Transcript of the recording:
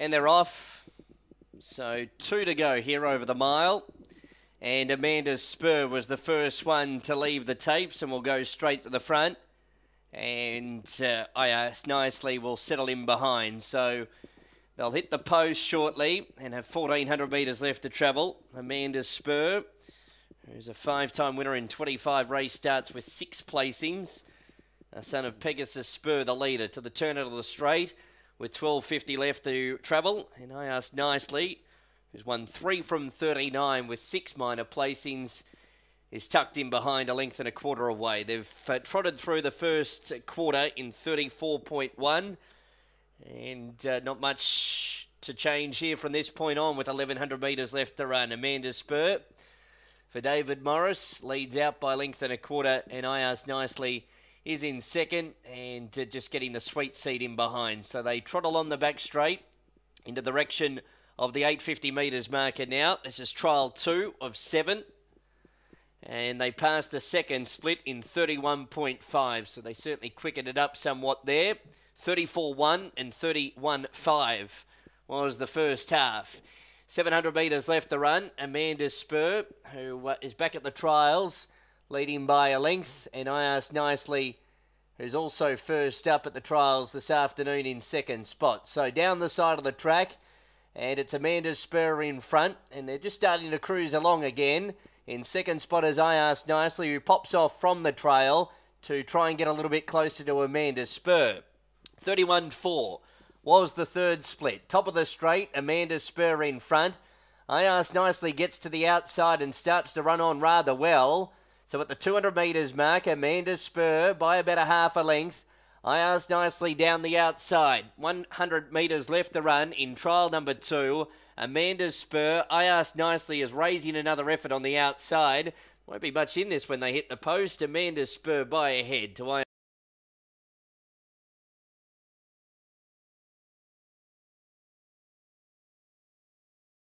And they're off. So two to go here over the mile. And Amanda's Spur was the first one to leave the tapes and will go straight to the front. And uh, I asked nicely we'll settle in behind. So they'll hit the post shortly and have 1,400 metres left to travel. Amanda's Spur, who's a five time winner in 25 race starts with six placings. A son of Pegasus Spur, the leader, to the turn out of the straight with 12.50 left to travel. And I asked nicely, who's won three from 39 with six minor placings, is tucked in behind a length and a quarter away. They've uh, trotted through the first quarter in 34.1, and uh, not much to change here from this point on with 1100 metres left to run. Amanda Spur for David Morris leads out by length and a quarter, and I asked nicely is in second and uh, just getting the sweet seat in behind. So they trot along the back straight into the direction of the 850 metres marker now. This is trial two of seven. And they passed the second split in 31.5. So they certainly quickened it up somewhat there. 34 1 and 31 5 was the first half. 700 metres left to run. Amanda Spur, who uh, is back at the trials leading by a length. And I asked nicely, who's also first up at the trials this afternoon in second spot. So down the side of the track, and it's Amanda Spur in front, and they're just starting to cruise along again. In second spot, as I asked nicely, who pops off from the trail to try and get a little bit closer to Amanda Spur. 31 4 was the third split. Top of the straight, Amanda Spur in front. I asked nicely gets to the outside and starts to run on rather well. So at the 200 metres mark, Amanda Spur by about a half a length. I asked nicely down the outside. 100 metres left to run in trial number two. Amanda Spur, I asked nicely, is raising another effort on the outside. Won't be much in this when they hit the post. Amanda Spur by a head to I.